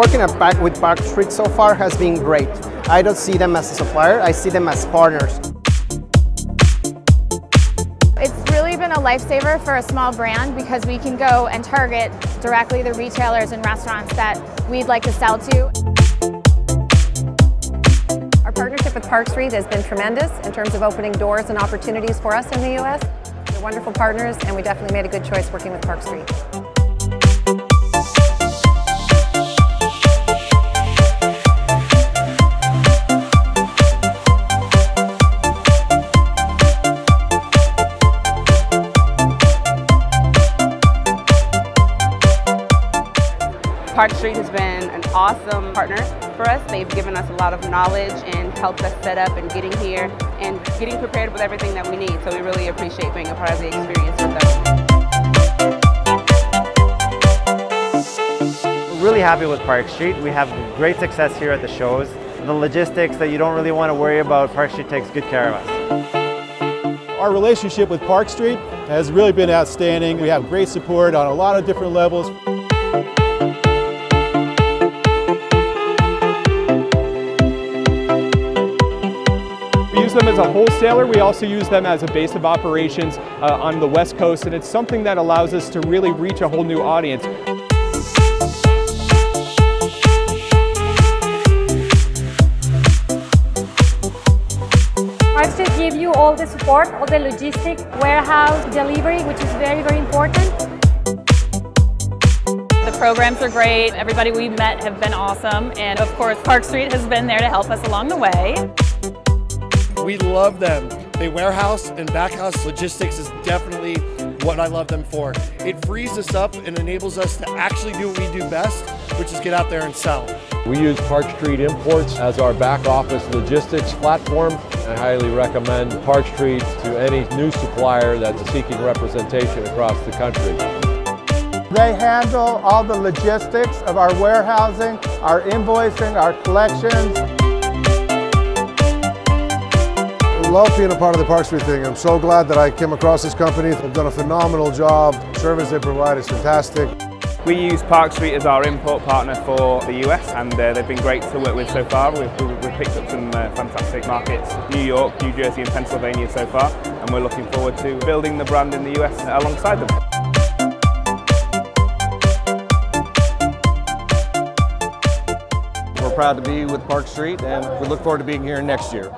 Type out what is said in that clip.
Working at Park, with Park Street so far has been great. I don't see them as a supplier, I see them as partners. It's really been a lifesaver for a small brand because we can go and target directly the retailers and restaurants that we'd like to sell to. Our partnership with Park Street has been tremendous in terms of opening doors and opportunities for us in the U.S. They're wonderful partners and we definitely made a good choice working with Park Street. Park Street has been an awesome partner for us. They've given us a lot of knowledge and helped us set up and getting here and getting prepared with everything that we need. So we really appreciate being a part of the experience with them. Really happy with Park Street. We have great success here at the shows. The logistics that you don't really want to worry about, Park Street takes good care of us. Our relationship with Park Street has really been outstanding. We have great support on a lot of different levels. Use them as a wholesaler. We also use them as a base of operations uh, on the West Coast, and it's something that allows us to really reach a whole new audience. Street give you all the support, all the logistic, warehouse, delivery, which is very, very important. The programs are great. Everybody we've met have been awesome. And of course, Park Street has been there to help us along the way. We love them. They warehouse and backhouse logistics is definitely what I love them for. It frees us up and enables us to actually do what we do best, which is get out there and sell. We use Park Street Imports as our back office logistics platform. I highly recommend Park Street to any new supplier that's seeking representation across the country. They handle all the logistics of our warehousing, our invoicing, our collections love being a part of the Park Street thing. I'm so glad that I came across this company. They've done a phenomenal job. The service they provide is fantastic. We use Park Street as our import partner for the US and uh, they've been great to work with so far. We've, we've picked up some uh, fantastic markets, New York, New Jersey and Pennsylvania so far and we're looking forward to building the brand in the US alongside them. We're proud to be with Park Street and we look forward to being here next year.